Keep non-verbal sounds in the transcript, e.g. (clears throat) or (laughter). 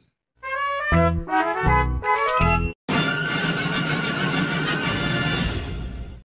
(clears throat)